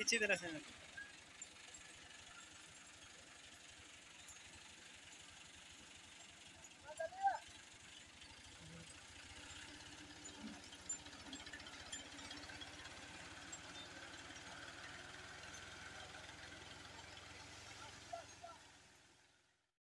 इसी तरह से